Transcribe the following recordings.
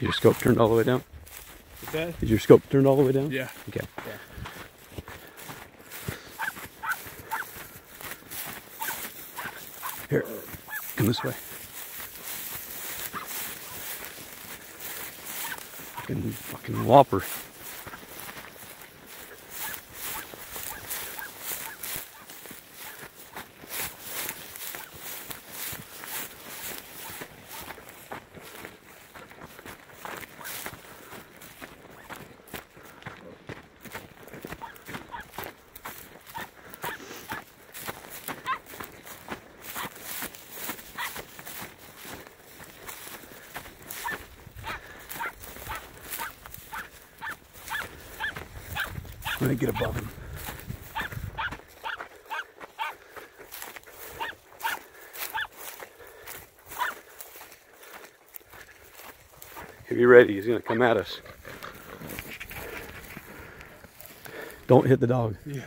Your scope turned all the way down? Is, that? Is your scope turned all the way down? Yeah. Okay. Here, come this way. Fucking, fucking whopper. I'm gonna get above him. Be ready, he's gonna come at us. Don't hit the dog. Yeah.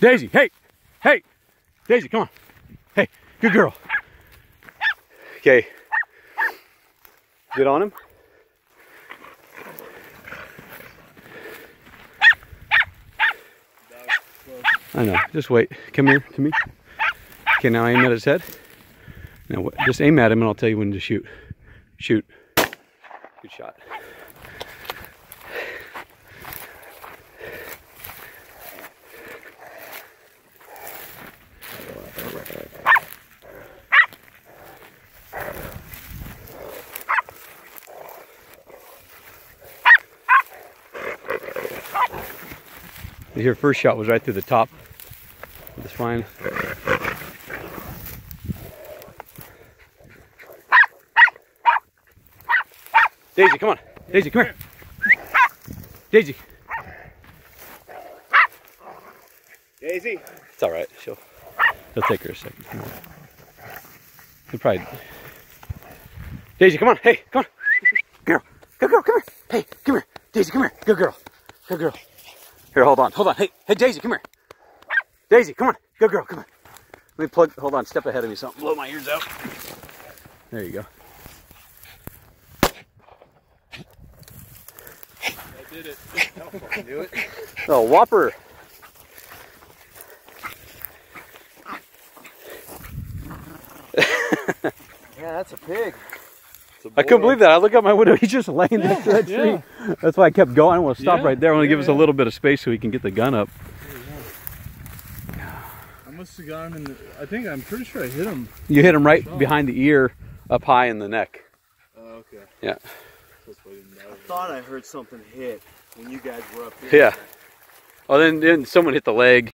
Daisy, hey! Hey! Daisy, come on. Hey, good girl. Okay. Get on him. I know. Just wait. Come here to me. Okay, now aim at his head. Now just aim at him and I'll tell you when to shoot. Shoot. Good shot. Your first shot was right through the top of the spine. Daisy, come on. Daisy, come here. Daisy. Daisy. It's all right. She'll, she'll take her a second. Come on. You'll probably. Daisy, come on. Hey, come on. Girl. Good girl. Come here. Hey, come here. Daisy, come here. Good girl. Good girl. Here, hold on. Hold on. Hey, hey, Daisy, come here. Daisy, come on. Good girl. Come on. Let me plug. Hold on. Step ahead of me. Something blow my ears out. There you go. I did it. Fucking do it. Oh, Whopper. Yeah, that's a pig. I couldn't believe that. I look out my window. He's just laying next to that tree. That's why I kept going. I want to stop Yeah, right there. I want to yeah, give us a little bit of space so we can get the gun up. I must have gone in the, I think, I'm pretty sure I hit him. You hit him right Shot. behind the ear, up high in the neck. Oh, okay. Yeah. I thought I heard something hit when you guys were up here. Yeah. Oh, then, then someone hit the leg.